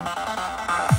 Música